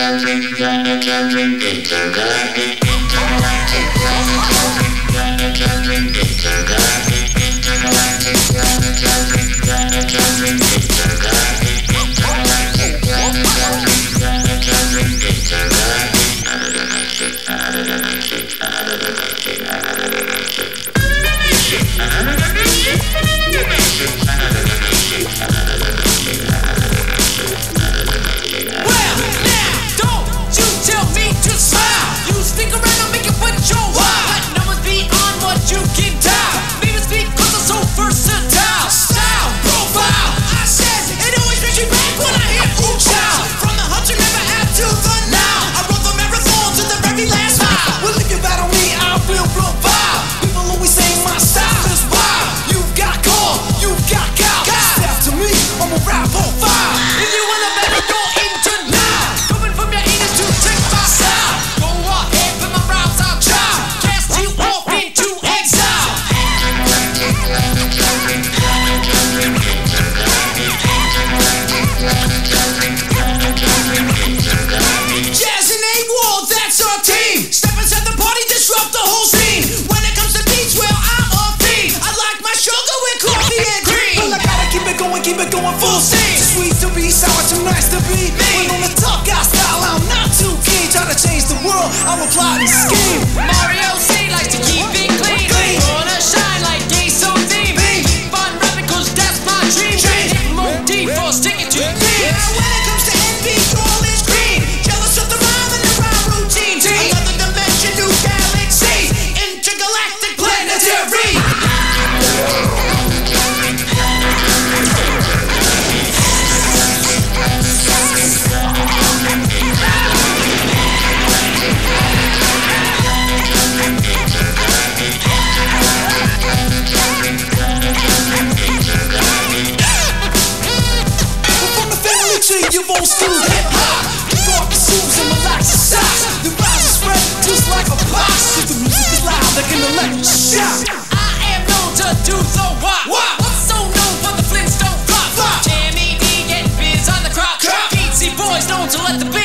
Jumping, jumping, jumping, jumping, jumping, jumping, full steam. Too sweet to be sour, too nice to be me. When on the tough guy style, I'm not too keen. Try to change the world, I'm a plotting scheme. Mario family tree, you old school hip hop. Dark shoes and relaxed socks. The rise is spread just like a box. Cause the music is loud like an electric shock. I am known to do the what? What? So known for the Flintstone flop. Flop. Jamie D getting biz on the crop. Crop. Boys known to let the.